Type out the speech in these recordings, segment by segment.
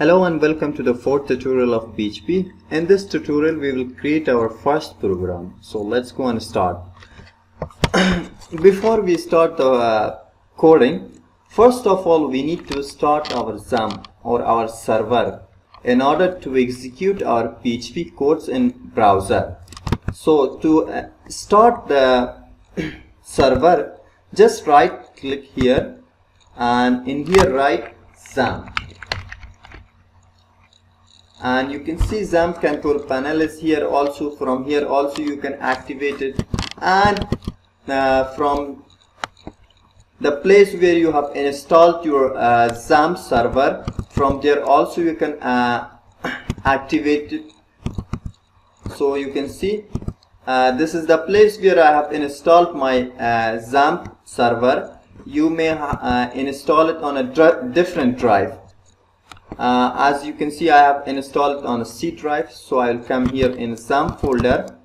Hello and welcome to the fourth tutorial of PHP. In this tutorial we will create our first program. So let's go and start. Before we start the uh, coding, first of all we need to start our XAMPP or our server in order to execute our PHP codes in browser. So to uh, start the server, just right click here and in here write XAMPP and you can see XAMPP control panel is here also. From here also you can activate it. And uh, from the place where you have installed your uh, XAMPP server from there also you can uh, activate it. So you can see uh, this is the place where I have installed my uh, XAMPP server. You may uh, install it on a dr different drive uh, as you can see I have installed on a C drive so I'll come here in XAMPP folder.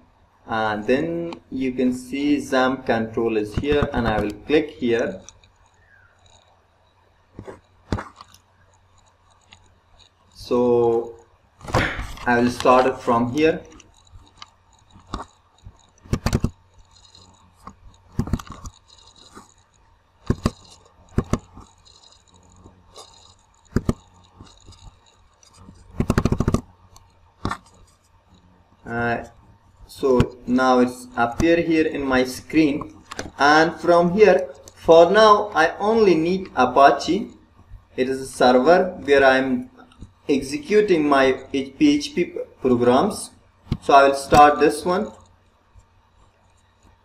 And then you can see XAMPP control is here and I will click here. So I will start it from here uh, so now it's appear here in my screen. And from here for now I only need Apache. It is a server where I'm executing my PHP programs. So I will start this one.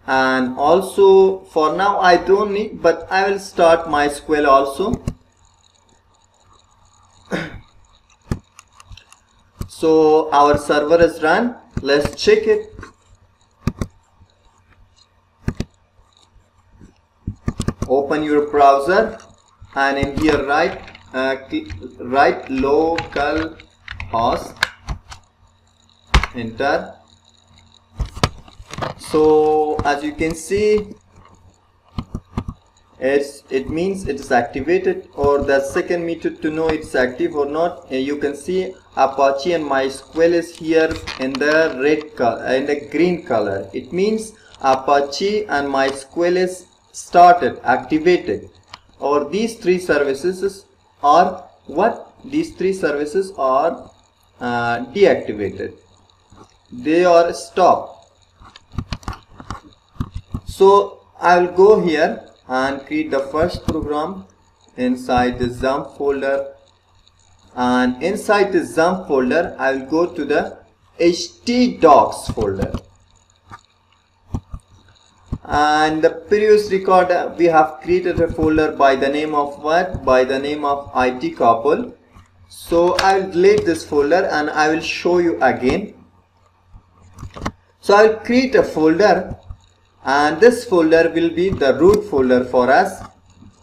And also for now I don't need but I will start MySQL also. So our server is run. Let's check it open your browser and in here write uh, write local host enter. So as you can see it's it means it is activated or the second method to know it's active or not. Uh, you can see apache and mysql is here in the red color in the green color. It means apache and mysql is started activated or these three services are what these three services are uh, deactivated. They are stopped. So I will go here and create the first program inside the XAMPP folder. And inside the XAMPP folder I will go to the htdocs folder and the previous record we have created a folder by the name of what? By the name of IT Kabul. So I will delete this folder and I will show you again. So I will create a folder. And this folder will be the root folder for us.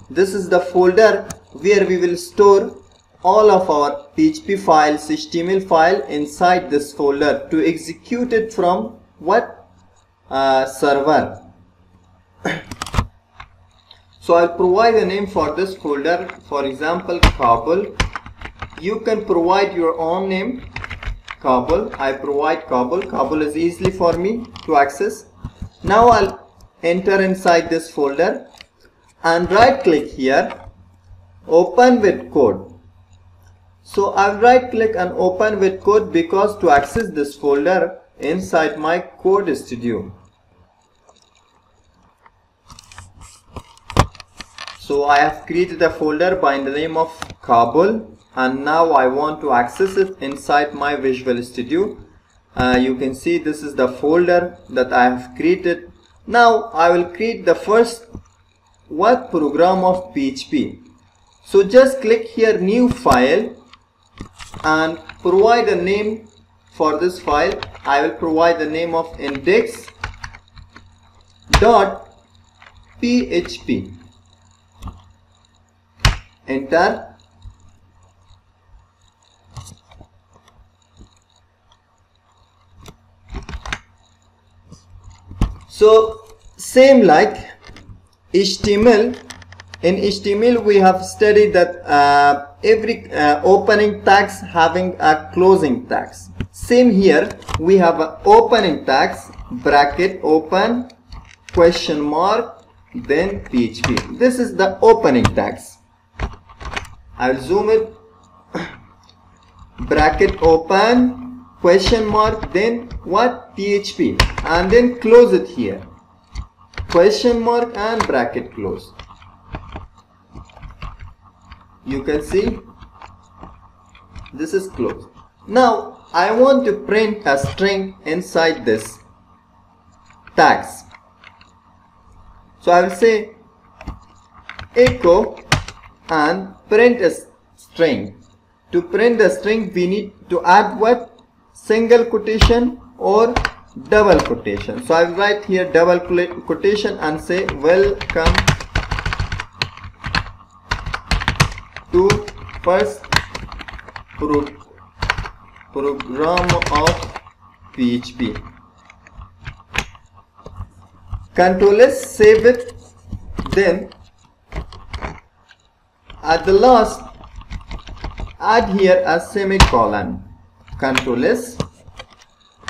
This is the folder where we will store all of our PHP files HTML file inside this folder to execute it from what? Uh, server so I'll provide a name for this folder. For example Kabul. You can provide your own name Kabul. I provide Kabul. Kabul is easily for me to access. Now I'll enter inside this folder and right click here. Open with code. So I'll right click and open with code because to access this folder inside my code studio so I have created a folder by the name of Kabul and now I want to access it inside my Visual Studio. Uh, you can see this is the folder that I have created. Now I will create the first work program of PHP so just click here new file and provide a name for this file. I will provide the name of index dot php enter. So same like html in HTML we have studied that uh, every uh, opening tags having a closing tags same here we have an opening tags bracket open question mark then PHP this is the opening tags I'll zoom it. Bracket open question mark then what? PHP and then close it here. Question mark and bracket close. You can see this is closed now I want to print a string inside this tags. So I will say echo and print a string. To print the string we need to add what? Single quotation or double quotation. So I will write here double quotation and say welcome to first pro program of PHP control S save it then at the last add here a semicolon. Control S.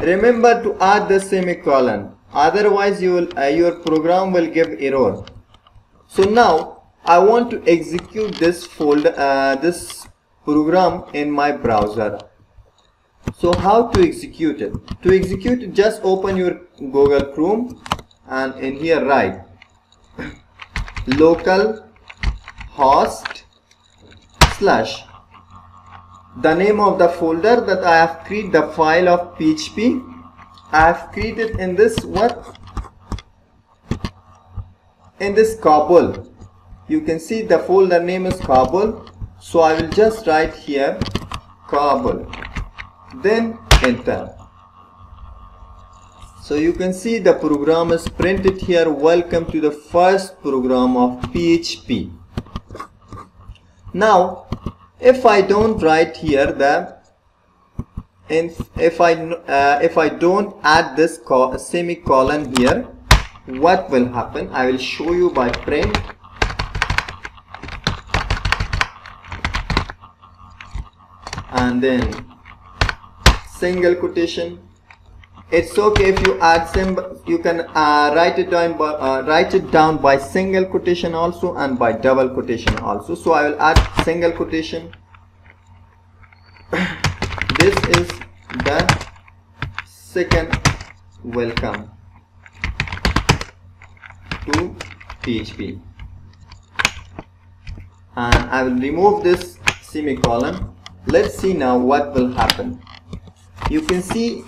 Remember to add the semicolon. Otherwise you will, uh, your program will give error. So now I want to execute this folder uh, this program in my browser. So how to execute it? To execute it just open your Google Chrome and in here write local host slash. The name of the folder that I have created the file of PHP I have created in this what? In this Kabul. You can see the folder name is Kabul. So I will just write here Kabul. Then enter. So you can see the program is printed here. Welcome to the first program of PHP now if I don't write here the if, if I uh, if I don't add this semicolon here what will happen? I will show you by print. And then single quotation it's okay if you add symbol you can uh, write it down by uh, write it down by single quotation also and by double quotation also. So I will add single quotation. This is the second welcome to PHP and I will remove this semicolon. Let's see now what will happen. You can see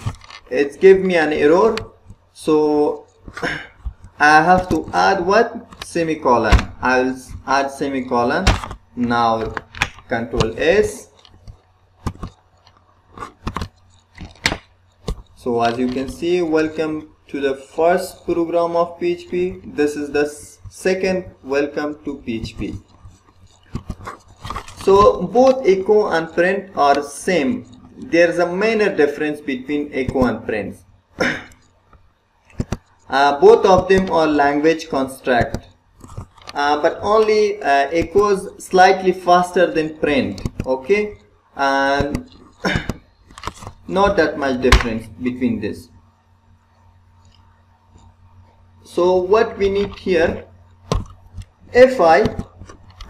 it's give me an error. So I have to add what? Semicolon. I'll add semicolon. Now control S. So as you can see welcome to the first program of PHP this is the second welcome to PHP so both echo and print are same there is a minor difference between echo and print. uh, both of them are language construct. Uh, but only uh, echoes slightly faster than print okay? And not that much difference between this. So what we need here if I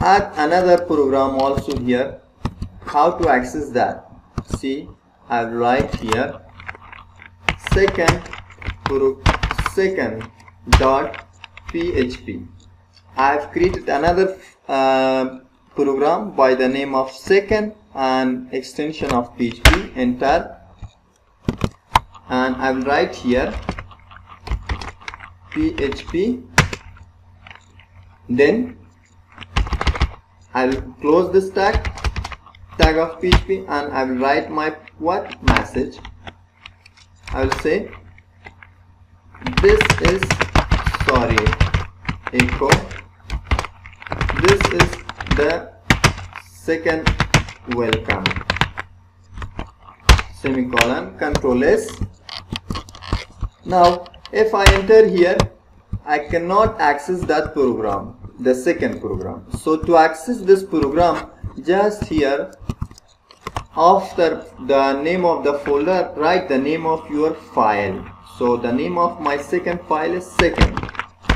add another program also here how to access that see I'll write here. Second second dot php I've created another uh, program by the name of second and extension of php enter. And I will write here php then I'll close this tag tag of PHP and I will write my what message? I will say this is sorry echo this is the second welcome. Semicolon control S. Now if I enter here I cannot access that program the second program. So to access this program just here after the name of the folder write the name of your file. So the name of my second file is second.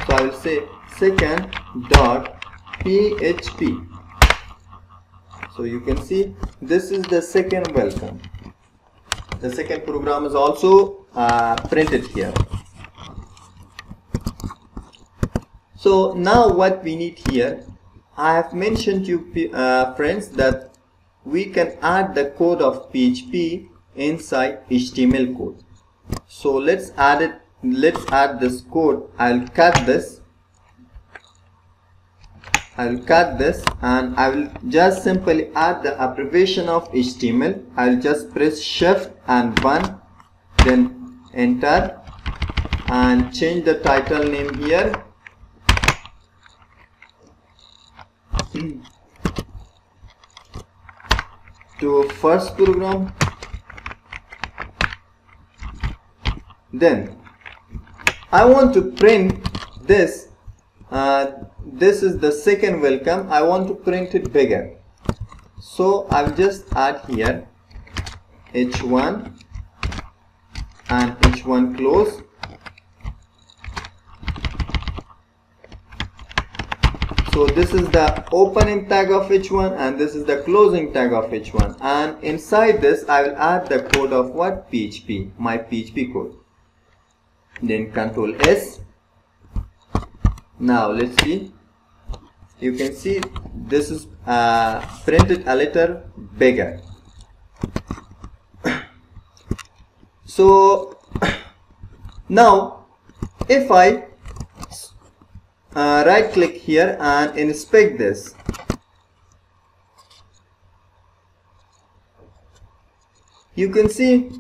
So I will say second dot php so you can see this is the second welcome. The second program is also uh, printed here. So now what we need here I have mentioned you uh, friends that we can add the code of PHP inside HTML code. So let's add it let's add this code. I'll cut this. I will cut this and I will just simply add the abbreviation of HTML I will just press shift and 1 then enter and change the title name here to first program. Then I want to print this uh, this is the second welcome. I want to print it bigger. So I'll just add here h1 and h1 close so this is the opening tag of h1 and this is the closing tag of h1. and inside this I will add the code of what? PHP my PHP code. Then control S. Now let's see. You can see this is uh, printed a little bigger. So now if I uh, right click here and inspect this. You can see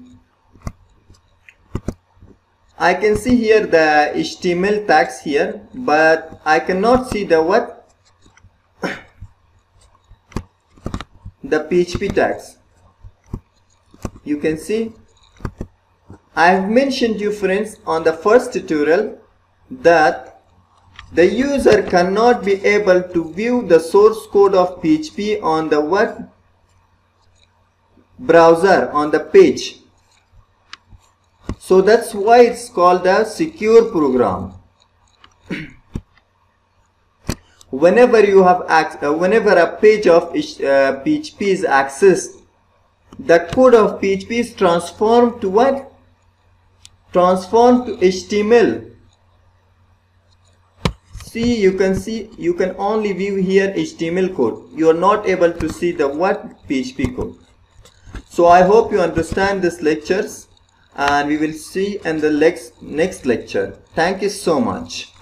I can see here the HTML tags here but I cannot see the what? The PHP tags. You can see I have mentioned you friends on the first tutorial that the user cannot be able to view the source code of PHP on the web browser on the page so that's why it's called a secure program. whenever you have uh, whenever a page of uh, PHP is accessed, the code of PHP is transformed to what? Transformed to HTML. See, you can see, you can only view here HTML code. You are not able to see the what PHP code. So I hope you understand these lectures and we will see in the next next lecture thank you so much